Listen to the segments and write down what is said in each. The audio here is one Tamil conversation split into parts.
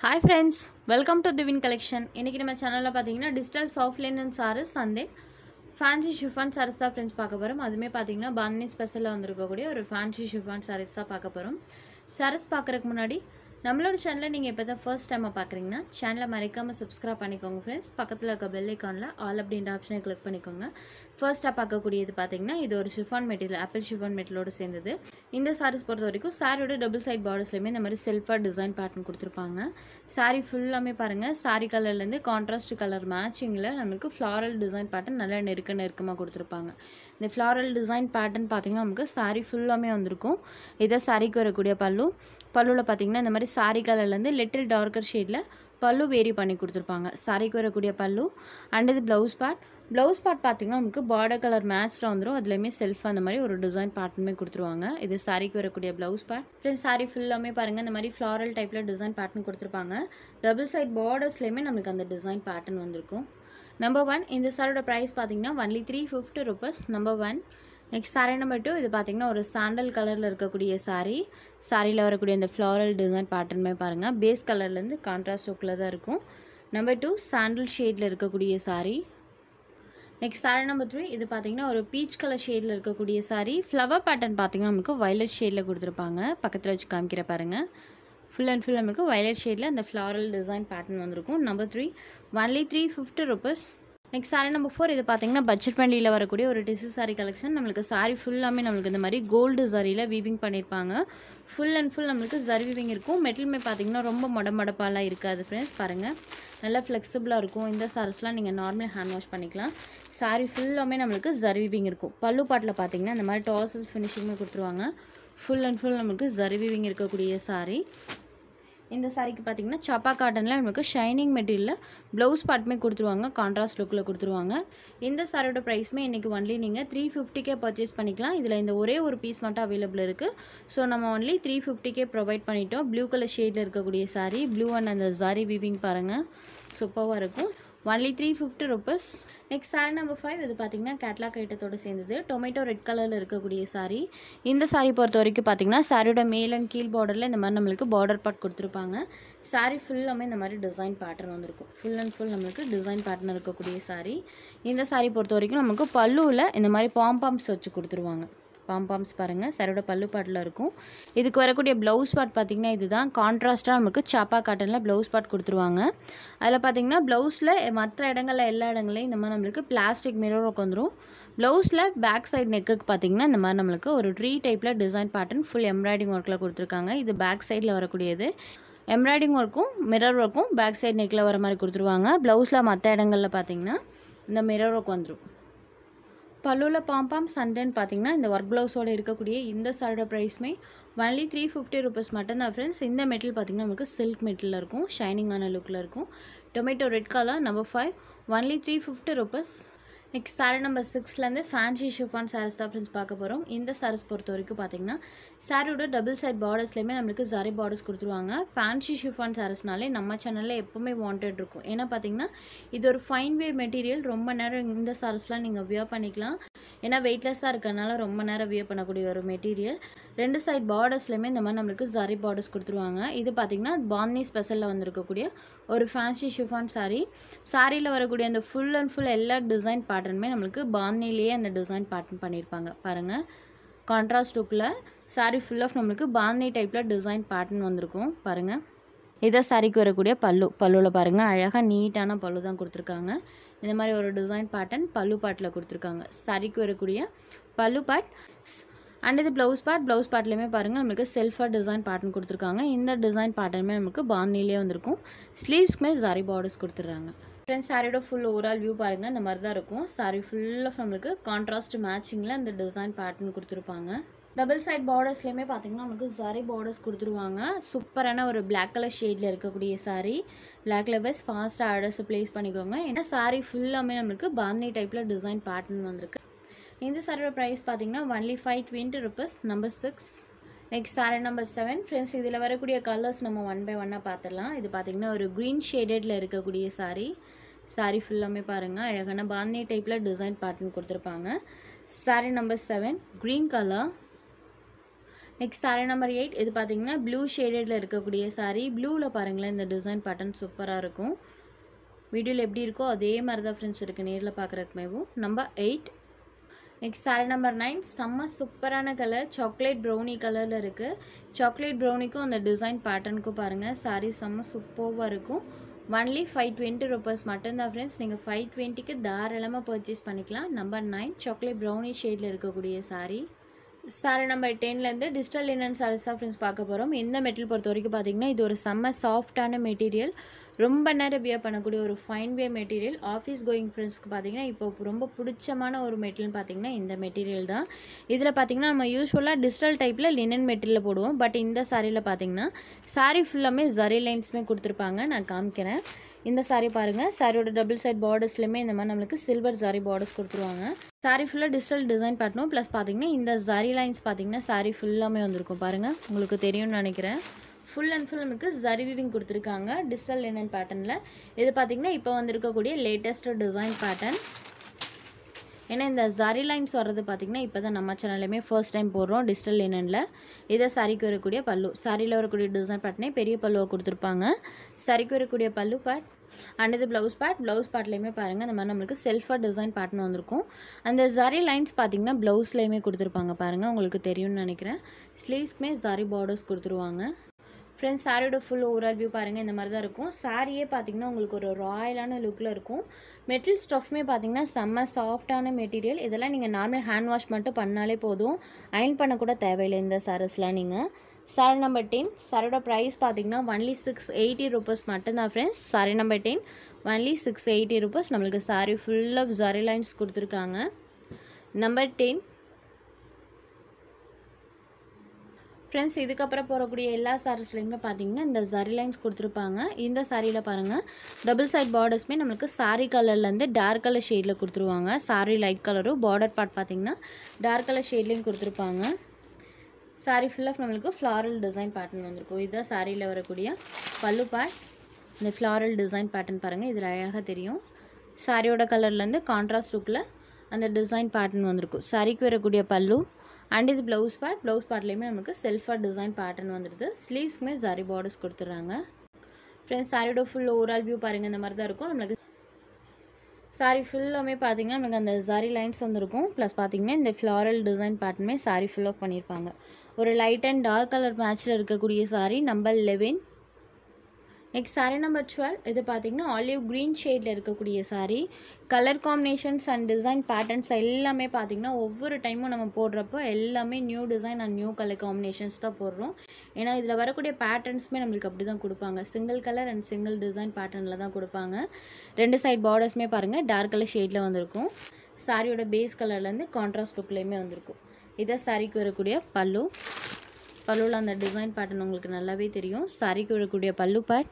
Hi friends welcome to Divin collection இன்றைக்கி நம்ம சேனலில் பார்த்தீங்கன்னா digital soft linen sarees fancy chiffon sarees தான் ஃப்ரெண்ட்ஸ் பார்க்க போகிறோம் அதுவுமே பார்த்தீங்கன்னா பாந்தினி ஸ்பெஷலில் வந்திருக்கக்கூடிய ஒரு ஃபேன்சி ஷிஃபான் சாரீஸ் தான் பார்க்க போகிறோம் சாரீஸ் பார்க்குறதுக்கு முன்னாடி நம்மளோட சேனலை நீங்கள் இப்போ தான் ஃபர்ஸ்ட் டைமாக பார்க்குறீங்கன்னா சேனலை மறைக்காமல் சப்ஸ்கிரைப் பண்ணிக்கோங்க ஃப்ரெண்ட்ஸ் பக்கத்தில் இருக்க பெல் ஐக்கானில் ஆல் அப்படின்ற ஆப்ஷனை கிளிக் பண்ணிக்கோங்க. ஃபர்ஸ்ட்டாக பார்க்கக்கூடியது பார்த்தீங்கன்னா இது ஒரு ஷிஃபான் மெட்டீரியல் ஆப்பிள் ஷிஃபான் மெட்டீரியலோடு சேர்ந்தது. இந்த சாரீஸ் பொறுத்த வரைக்கும் சாரியோட டபுள் சைட் பார்டர்ஸ்லையுமே இந்த மாதிரி செல்ஃபாக டிசைன் பேட்டர்ன் கொடுத்துருப்பாங்க. சாரீ ஃபுல்லாமே பாருங்கள் சாரீ கலர்லேருந்து கான்ட்ராஸ்ட் கலர் மேட்சிங்கில் நமக்கு ஃப்ளாரல் டிசைன் பேட்டர்ன் நல்லா நெருக்க நெருக்கமாக கொடுத்துருப்பாங்க. இந்த ஃப்ளாரல் டிசைன் பேட்டர்ன் பார்த்திங்கன்னா நமக்கு சாரீ ஃபுல்லாமே வந்திருக்கும். இதை சாரீக்கு வரக்கூடிய பல்லு. பல்லுவில் பார்த்திங்கன்னா இந்த மாதிரி சாரி கலர்லேருந்து லிட்டில் டார்க்கர் ஷேடில் பல்லு வேரி பண்ணி கொடுத்துருப்பாங்க. சாரிக்கு வரக்கூடிய பல்லு அண்ட் இது ப்ளவுஸ் பார்ட் ப்ளவுஸ் பார்ட் பார்த்திங்கன்னா நமக்கு பார்டர் கலர் மேட்ச்சில் வந்துடும் அதுலேயுமே செல்ஃப் அந்த மாதிரி ஒரு டிசைன் பேட்டர்னுமே கொடுத்துருவாங்க. இது சாரிக்கு வரக்கூடிய ப்ளவுஸ் பார்ட் ஃப்ரெண்ட்ஸ் சாரி ஃபுல்லாமே பாருங்கள் இந்த மாதிரி ஃப்ளாரல் டைப்பில் டிசைன் பேட்டர்ன் கொடுத்துருப்பாங்க. டபுள் சைட் பார்டர்ஸ்லேயுமே நமக்கு அந்த டிசைன் பேட்டர்ன் வந்திருக்கும். நம்பர் ஒன் இந்த சாரோட ப்ரைஸ் பார்த்தீங்கன்னா only three fifty rupees number one next saree number two இது பார்த்திங்கன்னா ஒரு சாண்டல் கலரில் இருக்கக்கூடிய சாரீ சாரியில் வரக்கூடிய அந்த ஃப்ளாரல் டிசைன் பேட்டர்னுமே பாருங்கள் பேஸ் கலர்லேருந்து கான்ட்ராஸ்ட் லுக்கில் தான் இருக்கும். நம்பர் டூ சாண்டல் ஷேடில் இருக்கக்கூடிய saree next saree number three இது பார்த்திங்கன்னா ஒரு பீச் கலர் ஷேடில் இருக்கக்கூடிய சாரீ ஃப்ளவர் பேட்டர்ன் பார்த்திங்கன்னா நமக்கு வயலட் ஷேடில் கொடுத்துருப்பாங்க. பக்கத்தில் வச்சு காமிக்கிற பாருங்கள் ஃபுல் அண்ட் ஃபுல் நமக்கு வயலட் ஷேடில் அந்த ஃப்ளாரல் டிசைன் பேட்டர்ன் வந்திருக்கும். Number three only three fifty rupees next saree number four இது பார்த்தீங்கன்னா பட்ஜெட் வண்டியில் வரக்கூடிய ஒரு டிஷ்யூ சாரீ கலெக்ஷன் நம்மளுக்கு சாரீ ஃபுல்லாமே நம்மளுக்கு இந்த மாதிரி கோல்டு சாரியில் வீவிங் பண்ணியிருப்பாங்க ஃபுல் அண்ட் ஃபுல் நம்மளுக்கு ஜரி வீவிங் இருக்கும். மெட்டலுமே பார்த்தீங்கன்னா ரொம்ப மொட மடப்பாலாம் இருக்காது ஃப்ரெண்ட்ஸ் பாருங்கள் நல்லா ஃப்ளெக்சிபிளாக இருக்கும். இந்த சாரீஸ்லாம் நீங்கள் நார்மல் ஹேண்ட் வாஷ் பண்ணிக்கலாம். சாரீ ஃபுல்லாமே நம்மளுக்கு ஜரி வீவிங் இருக்கும். பல்லு பாட்டில் பார்த்தீங்கன்னா இந்த மாதிரி டாசஸ் ஃபினிஷிங்குமே கொடுத்துருவாங்க. ஃபுல் அண்ட் ஃபுல் நம்மளுக்கு ஜரி வீவிங் இருக்கக்கூடிய சாரீ இந்த சாரிக்கு பார்த்தீங்கன்னா சப்பா காட்டனில் நம்மளுக்கு ஷைனிங் மெட்டீரியலில் ப்ளவுஸ் பார்ட்டுமே கொடுத்துருவாங்க. கான்ட்ராஸ்ட் லுக்கில் கொடுத்துருவாங்க. இந்த சாரியோட ப்ரைஸுமே இன்றைக்கி ஒன்லி நீங்கள் த்ரீ ஃபிஃப்டிக்கே பர்ச்சேஸ் பண்ணிக்கலாம். இதில் இந்த ஒரே ஒரு பீஸ் மட்டும் அவைலபிள் இருக்குது ஸோ நம்ம ஒன்லி த்ரீ ஃபிஃப்டிக்கே ப்ரொவைட் பண்ணிட்டோம். ப்ளூ கலர் ஷேடில் இருக்கக்கூடிய சாரீ ப்ளூ அண்ட் அந்த சாரி வீவிங் பாருங்கள் சூப்பராக இருக்கும். Only three fifty rupees next saree number five இது பார்த்தீங்கன்னா கேட்லாக் ஐட்டத்தோடு சேர்ந்தது. டொமேட்டோ ரெட் கலரில் இருக்கக்கூடிய சாரீ இந்த சாரீ பொறுத்த வரைக்கும் பார்த்தீங்கன்னா சாரியோட மேல் அண்ட் கீழ் பார்டரில் இந்த மாதிரி நம்மளுக்கு பார்டர் பார்ட் கொடுத்துருப்பாங்க. சாரீ ஃபுல்லாமே இந்த மாதிரி டிசைன் பேட்டர்ன் வந்திருக்கும். ஃபுல் அண்ட் ஃபுல் நம்மளுக்கு டிசைன் பேட்டர்ன் இருக்கக்கூடிய சாரீ இந்த சாரீ பொறுத்த வரைக்கும் நமக்கு பல்லுவில் இந்த மாதிரி பாம்பாம்ஸ் வச்சு கொடுத்துருவாங்க. பாம்பாம்ஸ் பாருங்கள் சரோட பல்லு பாட்டில் இருக்கும். இதுக்கு வரக்கூடிய ப்ளவுஸ் பாட் பார்த்திங்கன்னா இதுதான். கான்ட்ராஸ்ட்டாக நமக்கு சாப்பா காட்டனில் ப்ளவுஸ் பாட் கொடுத்துருவாங்க. அதில் பார்த்திங்கன்னா ப்ளவுஸில் மற்ற இடங்களில் எல்லா இடங்களையும் இந்த மாதிரி நம்மளுக்கு பிளாஸ்டிக் மிரர் உட்காந்துரும் வந்துடும் ப்ளவுஸில் பேக் சைடு நெக்குக்கு பார்த்திங்கன்னா இந்த மாதிரி நம்மளுக்கு ஒரு ட்ரீ டைப்பில் டிசைன் பேட்டர்ன் ஃபுல் எம்ப்ராய்டிங் ஒர்க்கில் கொடுத்துருக்காங்க. இது பேக் சைடில் வரக்கூடியது. எம்ப்ராய்டிங் ஒர்க்கும் மிரர் ஒர்க்கும் பேக் சைடு நெக்கில் வர மாதிரி கொடுத்துருவாங்க. ப்ளவுஸில் மற்ற இடங்களில் பார்த்திங்கன்னா இந்த மிரர் ஒர்க் வந்துடும் பல்லுவில் பாம்பாம் சண்டன் பார்த்தீங்கன்னா இந்த ஒர்க் ப்ளவுஸோடு இருக்கக்கூடிய இந்த சாரோட ப்ரைஸுமே ஒன்லி த்ரீ ஃபிஃப்டி ருபீஸ் மட்டும்தான் ஃப்ரெண்ட்ஸ் இந்த மெட்டல் பார்த்திங்கன்னா நமக்கு சில்க் மெட்டலில் இருக்கும் ஷைனிங்கான லுக்கில் இருக்கும். Tomato red colour number five only three fifty rupees next saree number சிக்ஸ்லேருந்து fancy chiffon saris தான் ஃப்ரெண்ட்ஸ் பார்க்க போகிறோம் இந்த சாரீஸ் பொறுத்த வரைக்கும் பார்த்தீங்கன்னா சாரியோட டபுள் சைட் பார்டர்ஸ்லேயுமே நம்மளுக்கு ஜரி பார்டர்ஸ் கொடுத்துருவாங்க. ஃபேன்சி ஷிஃபான் சாரீஸ்னாலே நம்ம சேனலில் எப்போவுமே வாண்டட் இருக்கும். ஏன்னா பார்த்தீங்கன்னா இது ஒரு ஃபைன் வே மெட்டீரியல் ரொம்ப நேரம் இந்த சாரீஸ்லாம் நீங்கள் வியர் பண்ணிக்கலாம். ஏன்னா வெயிட்லெஸ்ஸாக இருக்கிறனால ரொம்ப நேரம் வியர் பண்ணக்கூடிய ஒரு மெட்டீரியல் ரெண்டு சைட் பார்டர்ஸ்லையுமே இந்த மாதிரி நம்மளுக்கு ஜரி பார்டர்ஸ் கொடுத்துருவாங்க. இது பார்த்திங்கன்னா பாந்தி ஸ்பெஷலில் வந்திருக்கக்கூடிய ஒரு ஃபேன்சி ஷிஃபான் சாரீ சாரியில் வரக்கூடிய அந்த ஃபுல் அண்ட் ஃபுல் எல்லா டிசைன் பேட்டர்னுமே நம்மளுக்கு பாந்திலேயே அந்த டிசைன் பேட்டர்ன் பண்ணியிருப்பாங்க. பாருங்கள் கான்ட்ராஸ்ட் லுக்கில் சாரீ ஃபுல் ஆஃப் நம்மளுக்கு பாந்தி டைப்பில் டிசைன் பேட்டர்ன் வந்திருக்கும். பாருங்கள் இதை சாரிக்கு வரக்கூடிய பல்லு. பல்லுவில் பாருங்கள் அழகாக நீட்டான பல்லு தான் கொடுத்துருக்காங்க. இந்த மாதிரி ஒரு டிசைன் பேட்டர்ன் பல்லு பாட்டில் கொடுத்துருக்காங்க. சாரிக்கு வரக்கூடிய பல்லு பாட் அண்ட் இது ப்ளவுஸ் பார்ட் ப்ளவுஸ் பார்ட்லேயுமே பாருங்கள் நம்மளுக்கு செல்ஃபாக டிசைன் பேட்டர்ன் கொடுத்துருக்காங்க. இந்த டிசைன் பேட்டர்னுமே நமக்கு பாந்திலே வந்திருக்கும். ஸ்லீவ்ஸ்க்குமே சாரி பார்டர்ஸ் கொடுத்துட்றாங்க. ஃப்ரெண்ட்ஸ் சாரியோட ஃபுல் ஓவரால் வியூ பாருங்கள் இந்த மாதிரி தான் இருக்கும். சாரி ஃபுல்லாக நம்மளுக்கு கான்ட்ராஸ்ட் மேட்சிங்கில் இந்த டிசைன் பேட்டர்ன் கொடுத்துருப்பாங்க. டபுள் சைட் பார்டர்ஸ்லேயுமே பார்த்தீங்கன்னா நமக்கு சாரி பார்டர்ஸ் கொடுத்துருவாங்க. சூப்பரான ஒரு பிளாக் கலர் ஷேடில் இருக்கக்கூடிய சாரி பிளாக் லெவல்ஸ் ஃபாஸ்ட்டாக ஆர்டர்ஸை ப்ளேஸ் பண்ணிக்கோங்க. ஏன்னா சாரி ஃபுல்லாமே நம்மளுக்கு பாந்தி டைப்பில் டிசைன் பேட்டர்ன் வந்திருக்கு. இந்த சாரியோட ப்ரைஸ் பார்த்தீங்கன்னா only five twenty rupees number six next saree number seven friends இதில் வரக்கூடிய கலர்ஸ் நம்ம ஒன் பை ஒன்னாக பார்த்துடலாம் இது பார்த்திங்கன்னா ஒரு க்ரீன் ஷேடடில் இருக்கக்கூடிய சாரீ சாரீ ஃபுல்லாமே பாருங்கள் அழகான பாந்தி டைப்பில் டிசைன் பேட்டர்ன் கொடுத்துருப்பாங்க. Saree number seven green colour next saree number eight இது பார்த்தீங்கன்னா ப்ளூ ஷேடடில் இருக்கக்கூடிய saree ப்ளூவில் பாருங்களேன் இந்த டிசைன் பேட்டர்ன் சூப்பராக இருக்கும். வீடியோவில் எப்படி இருக்கோ அதே மாதிரி தான் ஃப்ரெண்ட்ஸ் இருக்குது நேரில் பார்க்குறக்குமேவும் number eight next saree number nine செம்ம சூப்பரான கலர் சாக்லேட் ப்ரௌனி கலரில் இருக்குது சாக்லேட் ப்ரௌனிக்கும் அந்த டிசைன் பேட்டர்னுக்கும் பாருங்கள் saree செம்ம சூப்பராக இருக்கும். ஒன்லி ஃபைவ் டுவெண்ட்டி ருபீஸ் மட்டும்தான் ஃப்ரெண்ட்ஸ் நீங்கள் ஃபைவ் டுவெண்ட்டிக்கு தாராளமாக பர்ச்சேஸ் பண்ணிக்கலாம். நம்பர் நைன் சாக்லேட் ப்ரௌனி ஷேடில் இருக்கக்கூடிய சாரீ சாரி நம்பர் டென்லேருந்து டிஜிட்டல் லினன் சாரீஸாக ஃப்ரெண்ட்ஸ் பார்க்க போகிறோம் இந்த மெட்டீரியல் பொறுத்த வரைக்கும் பார்த்தீங்கன்னா இது ஒரு செம்ம சாஃப்டான மெட்டீரியல் ரொம்ப நேரம் வியர் பண்ணக்கூடிய ஒரு fine way material office going ஃப்ரெண்ட்ஸ்க்கு பார்த்தீங்கன்னா இப்போ ரொம்ப பிடிச்சமான ஒரு மெட்டீரியல் பார்த்தீங்கன்னா இந்த மெட்டீரியல் தான். இதில் பார்த்தீங்கன்னா நம்ம யூஸ்வலாக டிஜிட்டல் டைப்பில் லினன் மெட்டீரியல் போடுவோம். பட் இந்த சாரியில் பார்த்தீங்கன்னா சாரீ ஃபுல்லாமே ஜரி லைன்ஸுமே கொடுத்துருப்பாங்க. நான் காமிக்கிறேன். இந்த சாரீ பாருங்கள் சாரியோட டபுள் சைட் பார்டர்ஸ்லையுமே இந்த மாதிரி நம்மளுக்கு சில்வர் ஜாரி பார்டர்ஸ் கொடுத்துருவாங்க. சாரீ ஃபுல்லாக டிஜிட்டல் டிசைன் பண்ணணும். ப்ளஸ் பார்த்தீங்கன்னா இந்த ஜரி லைன்ஸ் பார்த்தீங்கன்னா சாரீ ஃபுல்லாமே வந்திருக்கும். பாருங்கள் உங்களுக்கு தெரியும்னு நினைக்கிறேன். ஃபுல் அண்ட் ஃபுல் நமக்கு ஜரி விவிங் கொடுத்துருக்காங்க. டிஜிட்டல் லினன் பேட்டர்னில் இது பார்த்தீங்கன்னா இப்போ வந்திருக்கக்கூடிய லேட்டஸ்ட் டிசைன் பேட்டர்ன் ஏன்னா இந்த ஜரி லைன்ஸ் வர்றது பார்த்திங்கன்னா இப்போ தான் நம்ம சேனல்லையுமே ஃபர்ஸ்ட் டைம் போடுறோம் டிஜிட்டல் லினனில் இதை சாரிக்கு வரக்கூடிய பல்லு. சாரியில் வரக்கூடிய டிசைன் பேட்டர்னே பெரிய பல்லுவை கொடுத்துருப்பாங்க. சாரிக்கு வரக்கூடிய பல்லு பேட் அண்ட் இது ப்ளவுஸ் பேட் ப்ளவுஸ் பேட்லேயுமே பாருங்கள் இந்த மாதிரி நம்மளுக்கு செல்ஃபாக டிசைன் பேட்டர்ன் வந்திருக்கும். அந்த ஜரி லைன்ஸ் பார்த்திங்கன்னா ப்ளவுஸ்லேயுமே கொடுத்துருப்பாங்க பாருங்கள் உங்களுக்கு தெரியும்னு நினைக்கிறேன். ஸ்லீவ்ஸ்க்குமே ஜரி பார்டர்ஸ் கொடுத்துருவாங்க. ஃப்ரெண்ட்ஸ் சாரியோட ஃபுல் ஓவரால் வியூ பாருங்கள் இந்த மாதிரி தான் இருக்கும். சாரியே பார்த்தீங்கன்னா உங்களுக்கு ஒரு ராயலான லுக்கில் இருக்கும். மெட்டல் ஸ்டஃப்மே பார்த்தீங்கன்னா செம்ம சாஃப்டான மெட்டீரியல் இதெல்லாம் நீங்கள் நார்மல் ஹேண்ட் வாஷ் மட்டும் பண்ணாலே போதும். அயன் பண்ணக்கூட தேவையில்லை இந்த சாரீஸ்லாம் நீங்கள் சாரி நம்பர் டென் சாரியோட ப்ரைஸ் பார்த்தீங்கன்னா ஒன்லி சிக்ஸ் எயிட்டி ருபீஸ் மட்டும்தான் friends saree number ten only six eighty rupees நம்மளுக்கு சாரி ஃபுல்லாக ஜரி லைன்ஸ் கொடுத்துருக்காங்க. நம்பர் டென் ஃப்ரெண்ட்ஸ் இதுக்கப்புறம் போகக்கூடிய எல்லா சாரீஸ்லையுமே பார்த்தீங்கன்னா இந்த சரி லைன்ஸ் கொடுத்துருப்பாங்க. இந்த சாரியில் பாருங்கள் டபுள் சைட் பார்டர்ஸ்மே நம்மளுக்கு சாரி கலர்லேருந்து டார்க் கலர் ஷேடில் கொடுத்துருவாங்க. சாரி லைட் கலரும் பார்டர் பார்ட் பார்த்தீங்கன்னா டார்க் கலர் ஷேட்லேயும் கொடுத்துருப்பாங்க. சாரி ஃபுல்லாக நம்மளுக்கு ஃப்ளாரல் டிசைன் பேட்டர்ன் வந்திருக்கும். இதுதான் சாரியில் வரக்கூடிய பல்லு பார்ட் இந்த ஃப்ளாரல் டிசைன் பேட்டர்ன் பாருங்கள் இதில் அழகாக தெரியும். சாரியோட கலர்லேருந்து கான்ட்ராஸ்ட் லுக்கில் அந்த டிசைன் பேட்டர்ன் வந்திருக்கும். சாரிக்கு வரக்கூடிய பல்லு அண்ட் இது ப்ளவுஸ் பேட் ப்ளவுஸ் பேட்லேயுமே நமக்கு செல்ஃபாக டிசைன் பேட்டர்ன் வந்துடுது. ஸ்லீவ்ஸ்க்குமே சாரி பார்டர்ஸ் கொடுத்துட்றாங்க. ஃப்ரெண்ட்ஸ் சாரியோட ஃபுல் ஓவரால் வியூ பாருங்கள் இந்த மாதிரி தான் இருக்கும். நம்மளுக்கு சாரி ஃபுல்லாமே பார்த்தீங்கன்னா நமக்கு அந்த சாரி லைன்ஸ் வந்துருக்கும். ப்ளஸ் பார்த்தீங்கன்னா இந்த ஃப்ளாரல் டிசைன் பேட்டர்னுமே சாரி ஃபுல்லாக பண்ணியிருப்பாங்க ஒரு லைட் அண்ட் டார்க் கலர் மேட்ச்சில் இருக்கக்கூடிய saree number eleven next saree number twelve இது பார்த்தீங்கன்னா ஆலிவ் க்ரீன் ஷேடில் இருக்கக்கூடிய saree colour combinations and design patterns எல்லாமே பார்த்தீங்கன்னா ஒவ்வொரு டைமும் நம்ம போடுறப்போ எல்லாமே new design and new colour combinations தான் போடுறோம். ஏன்னா இதில் வரக்கூடிய பேட்டர்ன்ஸுமே நம்மளுக்கு அப்படி தான் கொடுப்பாங்க single colour and single design பேட்டர்னில் தான் கொடுப்பாங்க. ரெண்டு சைட் பார்டர்ஸுமே பாருங்கள் டார்க் கலர் ஷேடில் வந்திருக்கும். சாரியோட பேஸ் கலர்லேருந்து கான்ட்ராஸ்ட் லுக்லேயுமே வந்திருக்கும். இதை சாரிக்கு வரக்கூடிய பல்லு. பல்லுவில் அந்த டிசைன் பேட்டர்ன் உங்களுக்கு நல்லாவே தெரியும். சாரிக்கு வரக்கூடிய பல்லு பேட்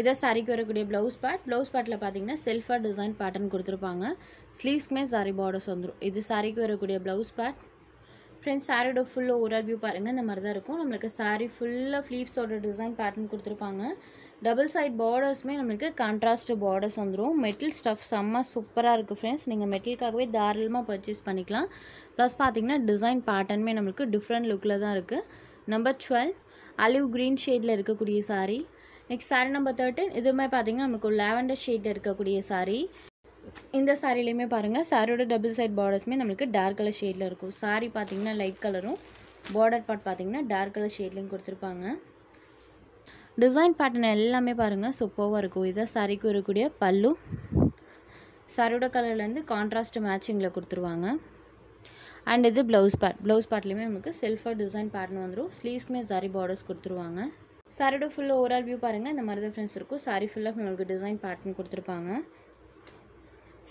இதை சாரிக்கு வரக்கூடிய ப்ளவுஸ் பேட் ப்ளவுஸ் பேட்டில் பார்த்தீங்கன்னா செல்ஃபாக டிசைன் பேட்டர்ன் கொடுத்துருப்பாங்க. ஸ்லீவ்ஸ்க்குமே சாரி பார்டர்ஸ் வந்துடும் இது சாரிக்கு வரக்கூடிய ப்ளவுஸ் பேட் ஃப்ரெண்ட்ஸ் சாரியோட ஃபுல் ஓவரால் வியூ பாருங்கள் இந்த மாதிரி தான் இருக்கும். நம்மளுக்கு சாரி ஃபுல்லாக ஃப்ளீவ்ஸோட டிசைன் பேட்டர்ன் கொடுத்துருப்பாங்க. டபுள் சைட் பார்டர்ஸுமே நம்மளுக்கு கான்ட்ராஸ்ட் பார்டர்ஸ் வந்துடும் மெட்டில் ஸ்டஃப் செம்ம சூப்பராக இருக்குது ஃப்ரெண்ட்ஸ் நீங்கள் மெட்டிலுக்காகவே தாராளமாக பர்ச்சேஸ் பண்ணிக்கலாம். ப்ளஸ் பார்த்தீங்கன்னா டிசைன் பேட்டர்னுமே நம்மளுக்கு டிஃப்ரெண்ட் லுக்கில் தான் இருக்குது நம்பர் டுவெல் அலிவ் க்ரீன் ஷேடில் இருக்கக்கூடிய saree next saree number thirteen இதுவுமே பார்த்தீங்கன்னா நமக்கு லாவெண்டர் லேவண்டர் ஷேடில் இருக்கக்கூடிய சாரீ இந்த சாரிலையுமே பாருங்கள் சாரியோட டபுள் சைட் பார்டர்ஸுமே நம்மளுக்கு டார்க் கலர் ஷேடில் இருக்கும். சாரீ பார்த்தீங்கன்னா லைட் கலரும் பார்டர் பார்ட் பார்த்தீங்கன்னா டார்க் கலர் ஷேட்லேயும் கொடுத்துருப்பாங்க. டிசைன் பேட்டர்ன் எல்லாமே பாருங்கள் சூப்பராக இருக்கும். இதை சாரிக்கு வரக்கூடிய பல்லு சாரியோட கலர்லேருந்து கான்ட்ராஸ்ட் மேட்சிங்கில் கொடுத்துருவாங்க. அண்ட் இது ப்ளவுஸ் பேட் ப்ளவுஸ் பேட்லேயுமே நமக்கு செல்ஃபாக டிசைன் பேட்டர்ன் வந்துடும் ஸ்லீவ்ஸ்க்குமே சாரி பார்டர்ஸ் கொடுத்துருவாங்க. சாரியோட ஃபுல்லாக ஓவரால் வியூ பாருங்கள் இந்த மாதிரி தான் ஃப்ரெண்ட்ஸ் இருக்கும். சாரி ஃபுல்லாக நம்மளுக்கு டிசைன் பேட்டர்ன் கொடுத்துருப்பாங்க.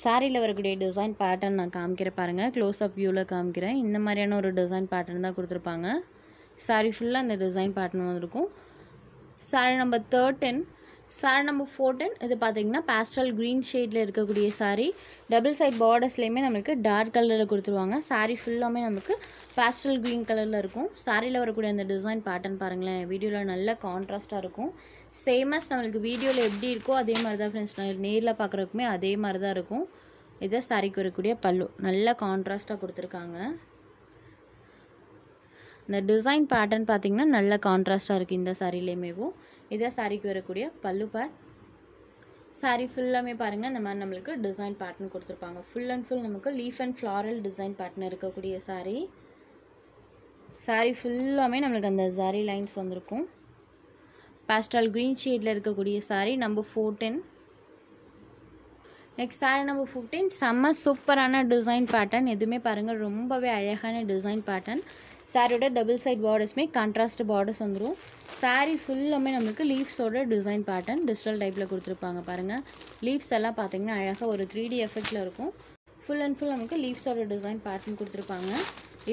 சாரியில் வரக்கூடிய டிசைன் பேட்டர்ன் நான் காமிக்கிறேன் பாருங்கள் க்ளோஸ் அப் வியூவில் காமிக்கிறேன். இந்த மாதிரியான ஒரு டிசைன் பேட்டர்ன் தான் கொடுத்துருப்பாங்க. சாரி ஃபுல்லாக அந்த டிசைன் பேட்டர்ன் வந்திருக்கும். Saree number thirteen saree number fourteen இது பார்த்தீங்கன்னா பேஸ்டல் க்ரீன் ஷேடில் இருக்கக்கூடிய சாரீ டபுள் சைட் பார்டர்ஸ்லேயுமே நம்மளுக்கு டார்க் கலரில் கொடுத்துருவாங்க. சாரீ ஃபுல்லாமே நமக்கு பேஸ்டல் க்ரீன் கலரில் இருக்கும். சாரியில் வரக்கூடிய அந்த டிசைன் பேட்டர்ன் பாருங்களேன். வீடியோவில் நல்ல கான்ட்ராஸ்ட்டாக இருக்கும். சேமஸ் நம்மளுக்கு வீடியோவில் எப்படி இருக்கோ அதே மாதிரி தான் ஃப்ரெண்ட்ஸ் நேரில் பார்க்குறதுக்குமே அதே மாதிரி தான் இருக்கும். இதை சாரிக்கு வரக்கூடிய பல்லு. நல்ல கான்ட்ராஸ்ட்டாக கொடுத்துருக்காங்க. இந்த டிசைன் பேட்டர்ன் பார்த்திங்கன்னா நல்ல கான்ட்ராஸ்ட்டாக இருக்குது இந்த சாரீலேயுமேவும் இதே சாரீக்கு வரக்கூடிய பல்லு பேட் சாரீ ஃபுல்லாமே பாருங்கள் இந்த மாதிரி நம்மளுக்கு டிசைன் பேட்டர்ன் கொடுத்துருப்பாங்க. ஃபுல் அண்ட் ஃபுல் நமக்கு leaf and floral design pattern இருக்கக்கூடிய சாரீ சாரீ ஃபுல்லாமே நம்மளுக்கு அந்த சாரீ லைன்ஸ் வந்திருக்கும். பாஸ்டல் க்ரீன் ஷேடில் இருக்கக்கூடிய saree number fourteen next saree number fifteen செம்ம சூப்பரான டிசைன் பேட்டர்ன் எதுவுமே பாருங்கள் ரொம்பவே அழகான டிசைன் பேட்டர்ன் சாரியோட டபுள் சைட் பார்டர்ஸுமே கான்ட்ராஸ்ட் பார்டர்ஸ் வந்துடும் சாரீ ஃபுல்லாமே நம்மளுக்கு லீவ்ஸோட டிசைன் பேட்டர்ன் டிஜிட்டல் டைப்பில் கொடுத்துருப்பாங்க பாருங்கள் லீவ்ஸ் எல்லாம் பார்த்தீங்கன்னா அழகாக ஒரு த்ரீ டி எஃபெக்டில் இருக்கும். ஃபுல் அண்ட் ஃபுல் நமக்கு லீவ்ஸோட டிசைன் பேட்டர்ன் கொடுத்துருப்பாங்க.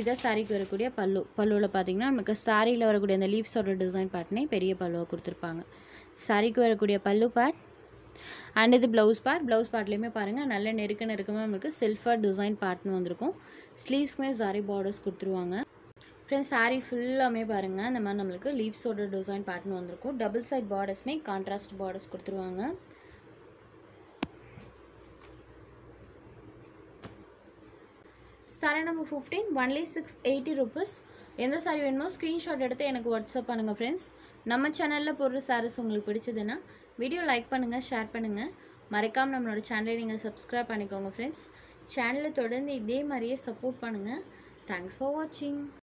இதை சாரீக்கு வரக்கூடிய பல்லு பல்லுவில் பார்த்தீங்கன்னா நமக்கு சாரியில் வரக்கூடிய அந்த லீவ்ஸோட டிசைன் பேட்டர்னே பெரிய பல்லுவை கொடுத்துருப்பாங்க. சாரிக்கு வரக்கூடிய பல்லு பேட் அண்ட் இது ப்ளவுஸ் பார்ட் ப்ளவுஸ் பேட்லேயுமே பாருங்கள் நல்ல நெருக்க நெருக்கமாக நம்மளுக்கு செல்ஃபாக டிசைன் பார்ட்னு வந்திருக்கும். ஸ்லீவ்ஸ்க்குமே சாரி பார்டர்ஸ் கொடுத்துருவாங்க. ஃப்ரெண்ட்ஸ் சாரீ ஃபுல்லாமே பாருங்கள் இந்த மாதிரி நம்மளுக்கு லீவ்ஸோட டிசைன் பேட்டர்ன் வந்திருக்கும். டபுள் சைட் பார்டர்ஸ்மே கான்ட்ராஸ்ட் பார்டர்ஸ் கொடுத்துருவாங்க. Saree number fifteen only six eighty rupees எந்த சாரீ வேணுமோ ஸ்க்ரீன்ஷாட் எடுத்து எனக்கு வாட்ஸ்அப் பண்ணுங்கள் ஃப்ரெண்ட்ஸ் நம்ம சேனலில் போடுற சாரீஸ் உங்களுக்கு பிடிச்சதுன்னா வீடியோ லைக் பண்ணுங்கள் ஷேர் பண்ணுங்கள் மறக்காமல் நம்மளோட சேனலை நீங்கள் சப்ஸ்கிரைப் பண்ணிக்கோங்க ஃப்ரெண்ட்ஸ் சேனலை தொடர்ந்து இதே மாதிரியே சப்போர்ட் பண்ணுங்கள் தேங்க்ஸ் ஃபார் வாட்சிங்